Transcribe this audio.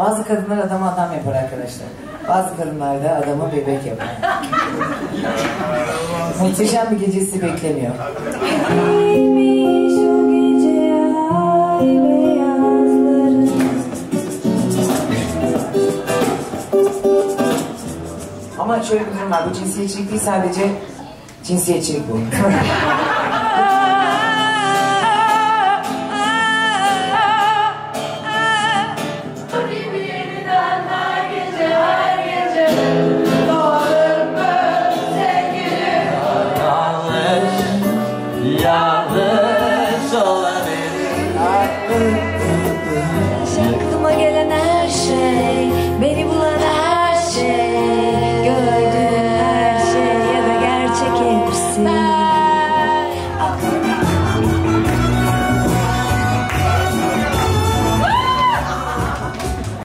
Bazı kadınlar adamı adam yapar arkadaşlar. Bazı kadınlar da adamı bebek yapar. Muhteşem bir gecesi beklemiyor. Ama şöyle bir durum var. Bu cinsiyetçilik değil sadece cinsiyetçilik bu. Aklıma gelen her şey, beni bulan her şey, gördüğüm her şey ya da gerçek hepsi.